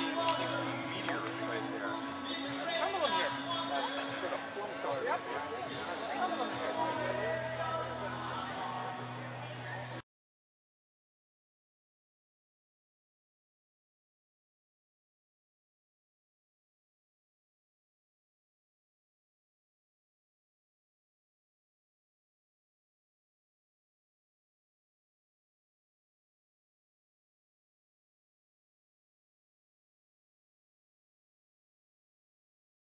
right there. Some of them here. That's a plum color. Yep.